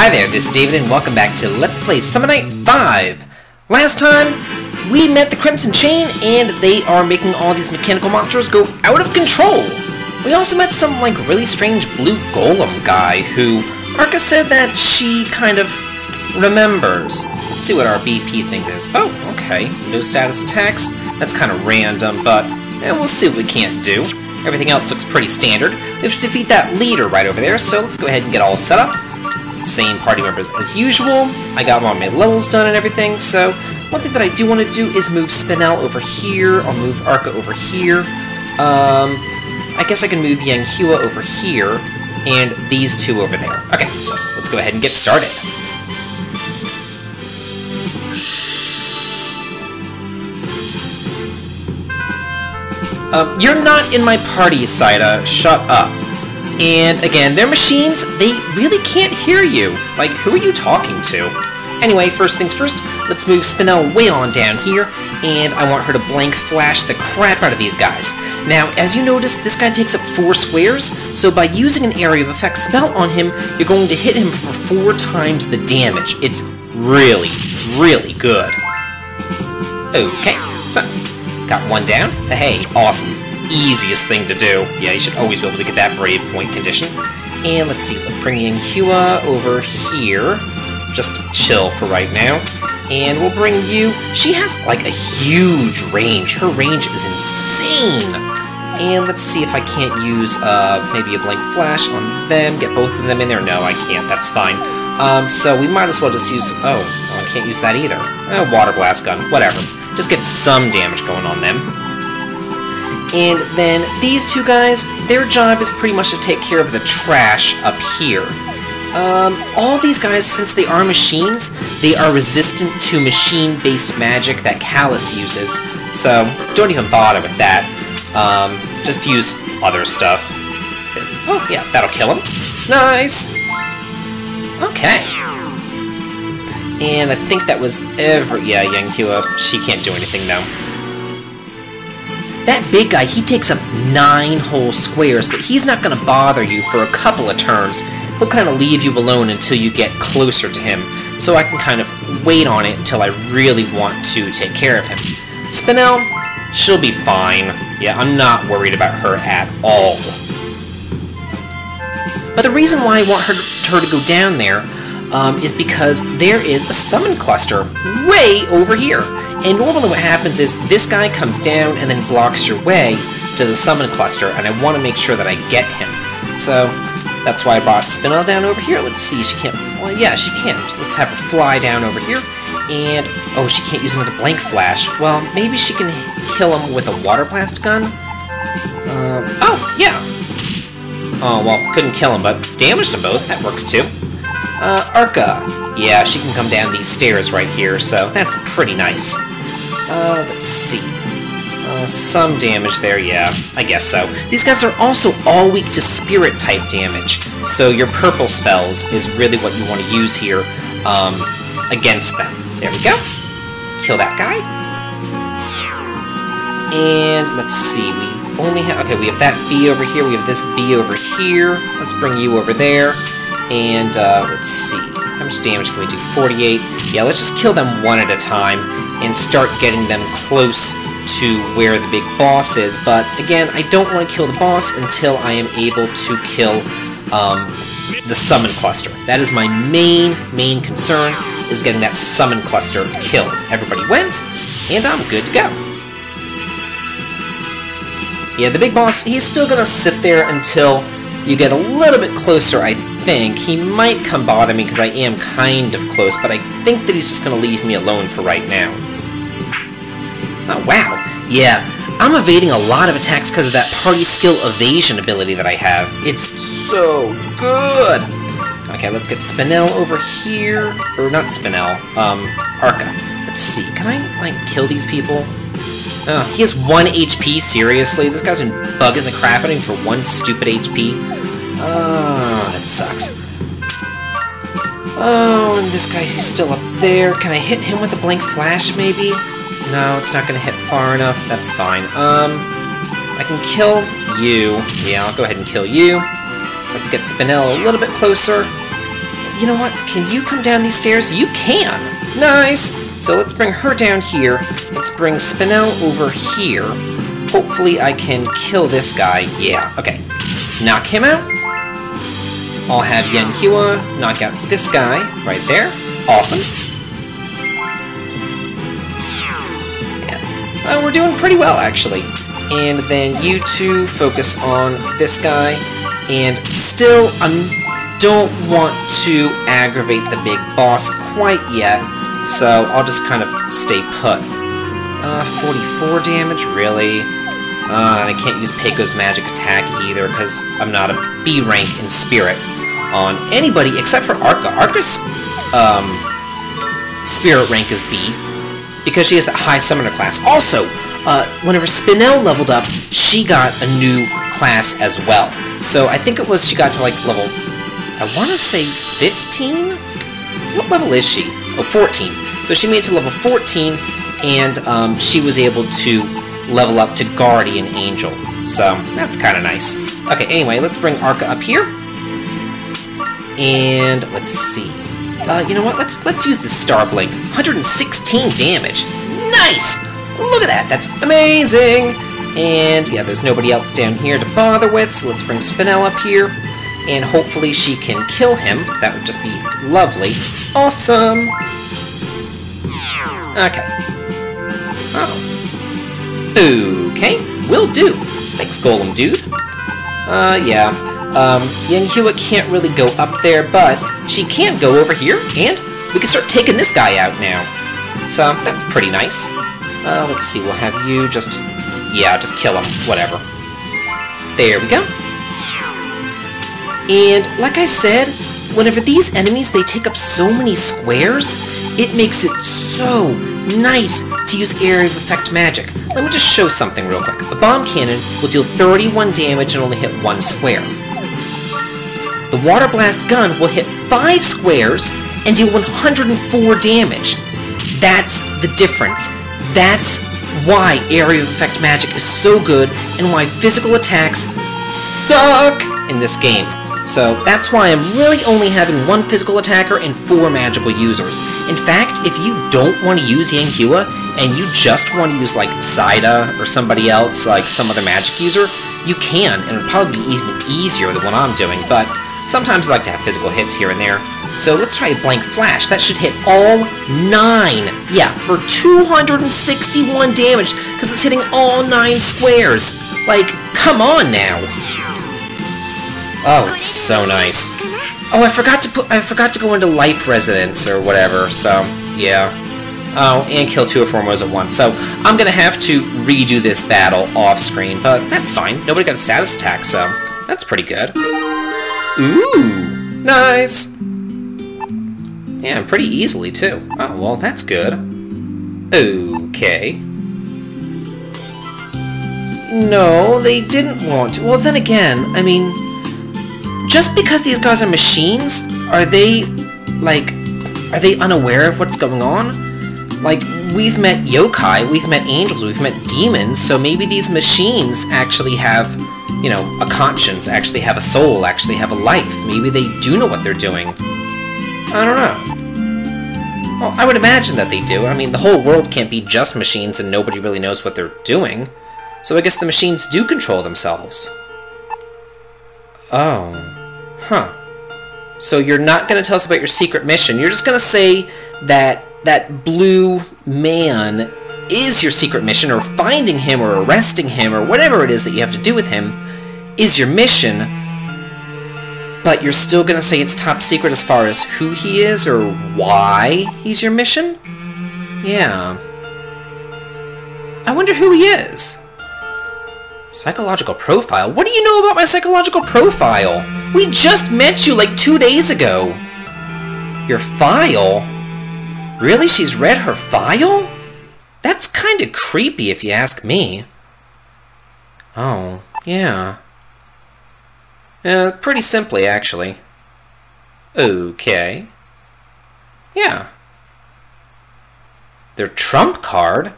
Hi there, this is David and welcome back to Let's Play Summon Night 5! Last time, we met the Crimson Chain and they are making all these mechanical monsters go out of control! We also met some, like, really strange blue golem guy who Arca said that she kind of remembers. Let's see what our BP thing is. Oh, okay. No status attacks. That's kind of random, but eh, we'll see what we can't do. Everything else looks pretty standard. We have to defeat that leader right over there, so let's go ahead and get all set up. Same party members as usual. I got all my levels done and everything, so one thing that I do want to do is move Spinel over here. I'll move Arca over here. Um, I guess I can move Yanghua over here, and these two over there. Okay, so let's go ahead and get started. Um, you're not in my party, Saida. Shut up. And again, they're machines, they really can't hear you. Like, who are you talking to? Anyway, first things first, let's move Spinel way on down here, and I want her to blank flash the crap out of these guys. Now, as you notice, this guy takes up four squares, so by using an area of effect spell on him, you're going to hit him for four times the damage. It's really, really good. Okay, so Got one down? Hey, awesome. Easiest thing to do. Yeah, you should always be able to get that Brave Point condition. And let's see, let's bring in Hua over here. Just chill for right now. And we'll bring you... She has, like, a huge range. Her range is insane! And let's see if I can't use, uh, maybe a Blank Flash on them. Get both of them in there. No, I can't. That's fine. Um, so we might as well just use... Oh, well, I can't use that either. Uh, Water Blast Gun. Whatever just get some damage going on them. And then these two guys, their job is pretty much to take care of the trash up here. Um, all these guys, since they are machines, they are resistant to machine-based magic that Calus uses, so don't even bother with that. Um, just use other stuff. Oh, yeah, that'll kill him. Nice! Okay. And I think that was every... Yeah, Yanghua, she can't do anything now. That big guy, he takes up nine whole squares, but he's not going to bother you for a couple of turns. He'll kind of leave you alone until you get closer to him, so I can kind of wait on it until I really want to take care of him. Spinel, she'll be fine. Yeah, I'm not worried about her at all. But the reason why I want her to, her to go down there um, is because there is a summon cluster way over here. And normally what happens is this guy comes down and then blocks your way to the summon cluster, and I want to make sure that I get him. So that's why I brought Spinel down over here. Let's see, she can't... Well, yeah, she can't. Let's have her fly down over here. And, oh, she can't use another blank flash. Well, maybe she can kill him with a water blast gun? Um, oh, yeah. Oh, well, couldn't kill him, but damaged them both. That works, too. Uh, Arca. Yeah, she can come down these stairs right here, so that's pretty nice. Uh, let's see. Uh, some damage there, yeah, I guess so. These guys are also all weak to spirit type damage, so your purple spells is really what you want to use here um, against them. There we go. Kill that guy. And let's see, we only have, okay, we have that bee over here, we have this bee over here. Let's bring you over there. And, uh, let's see. How much damage can we do? 48. Yeah, let's just kill them one at a time and start getting them close to where the big boss is. But, again, I don't want to kill the boss until I am able to kill, um, the summon cluster. That is my main, main concern, is getting that summon cluster killed. Everybody went, and I'm good to go. Yeah, the big boss, he's still gonna sit there until you get a little bit closer, I think. He might come bother me because I am kind of close, but I think that he's just going to leave me alone for right now. Oh, wow. Yeah, I'm evading a lot of attacks because of that party skill evasion ability that I have. It's so good! Okay, let's get Spinel over here. Or not Spinel, um, Arca. Let's see, can I, like, kill these people? Oh, he has one HP, seriously? This guy's been bugging the crap out of me for one stupid HP. Oh, that sucks. Oh, and this guy, he's still up there. Can I hit him with a blank flash, maybe? No, it's not to hit far enough. That's fine. Um, I can kill you. Yeah, I'll go ahead and kill you. Let's get Spinel a little bit closer. you know what? Can you come down these stairs? You can! Nice! So let's bring her down here. Let's bring Spinel over here. Hopefully I can kill this guy. Yeah, okay. Knock him out. I'll have Yanhua knock out this guy right there. Awesome. Uh, we're doing pretty well, actually. And then you two focus on this guy. And still, I don't want to aggravate the big boss quite yet. So I'll just kind of stay put. Uh, 44 damage, really? Uh, and I can't use Peiko's magic attack either, because I'm not a B rank in Spirit on anybody except for Arca. Arca's um, Spirit rank is B, because she has that high Summoner class. Also, uh, whenever Spinel leveled up, she got a new class as well. So I think it was she got to like level, I want to say 15? What level is she? Oh, 14. So she made it to level 14, and um, she was able to level up to Guardian Angel. So that's kind of nice. Okay, anyway, let's bring Arca up here. And let's see. Uh, you know what? Let's let's use the Star Blink. 116 damage. Nice! Look at that. That's amazing. And yeah, there's nobody else down here to bother with, so let's bring Spinel up here. And hopefully she can kill him. That would just be lovely. Awesome! Okay. Oh. Okay, will do. Thanks, Golem Dude. Uh, yeah. Um, Yanhua can't really go up there, but she can go over here, and we can start taking this guy out now. So, that's pretty nice. Uh, let's see, we'll have you just... Yeah, just kill him. Whatever. There we go. And, like I said, whenever these enemies, they take up so many squares, it makes it so nice to use area of effect magic. Let me just show something real quick. A bomb cannon will deal 31 damage and only hit one square. The water blast gun will hit 5 squares and deal 104 damage. That's the difference. That's why area of effect magic is so good and why physical attacks suck in this game. So that's why I'm really only having one physical attacker and four magical users. In fact, if you don't want to use Yanhua, and you just want to use like Saida or somebody else, like some other magic user, you can, and it'll probably be even easier than what I'm doing, but sometimes I like to have physical hits here and there. So let's try a Blank Flash. That should hit all nine. Yeah, for 261 damage, because it's hitting all nine squares. Like, come on now. Oh, it's so nice. Oh, I forgot to put I forgot to go into life residence or whatever, so yeah. Oh, and kill two or four modes at once. So I'm gonna have to redo this battle off screen, but that's fine. Nobody got a status attack, so that's pretty good. Ooh, nice. Yeah, pretty easily too. Oh, well, that's good. Okay. No, they didn't want to. Well, then again, I mean, just because these guys are machines, are they, like, are they unaware of what's going on? Like, we've met yokai, we've met angels, we've met demons, so maybe these machines actually have, you know, a conscience, actually have a soul, actually have a life. Maybe they do know what they're doing. I don't know. Well, I would imagine that they do. I mean, the whole world can't be just machines and nobody really knows what they're doing. So I guess the machines do control themselves. Oh. Huh. So you're not going to tell us about your secret mission. You're just going to say that that blue man is your secret mission, or finding him, or arresting him, or whatever it is that you have to do with him, is your mission, but you're still going to say it's top secret as far as who he is, or why he's your mission? Yeah. I wonder who he is. Psychological profile? What do you know about my psychological profile? We just met you like two days ago. Your file? Really? She's read her file? That's kinda creepy if you ask me. Oh, yeah. Uh, pretty simply, actually. Okay. Yeah. Their trump card?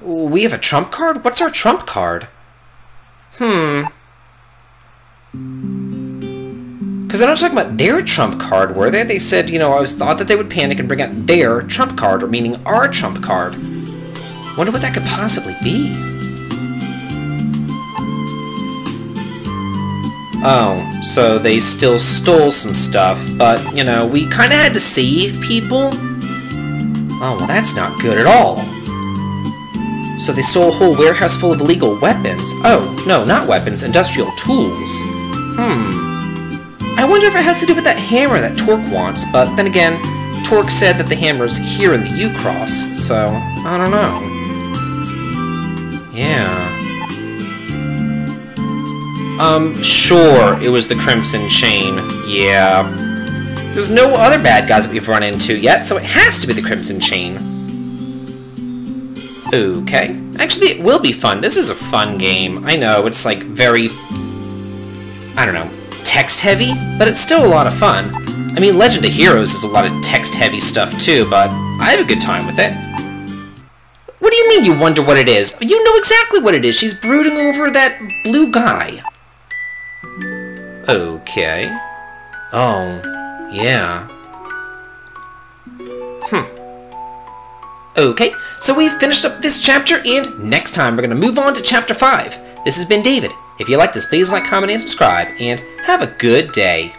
We have a trump card? What's our trump card? Hmm. Because they're not talking about their trump card, were they? They said, you know, I was thought that they would panic and bring out their trump card, or meaning our trump card. Wonder what that could possibly be. Oh, so they still stole some stuff, but, you know, we kinda had to save people? Oh, well that's not good at all. So they stole a whole warehouse full of illegal weapons. Oh, no, not weapons, industrial tools. Hmm. I wonder if it has to do with that hammer that Torque wants, but then again, Torque said that the hammer's here in the U-Cross, so I don't know. Yeah. Um, sure, it was the Crimson Chain. Yeah. There's no other bad guys that we've run into yet, so it has to be the Crimson Chain. Okay. Actually, it will be fun. This is a fun game. I know, it's like very... I don't know, text-heavy, but it's still a lot of fun. I mean, Legend of Heroes is a lot of text-heavy stuff too, but I have a good time with it. What do you mean you wonder what it is? You know exactly what it is. She's brooding over that blue guy. Okay. Oh, yeah. Hmm. Okay, so we've finished up this chapter, and next time we're going to move on to chapter 5. This has been David. If you like this, please like, comment, and subscribe, and have a good day.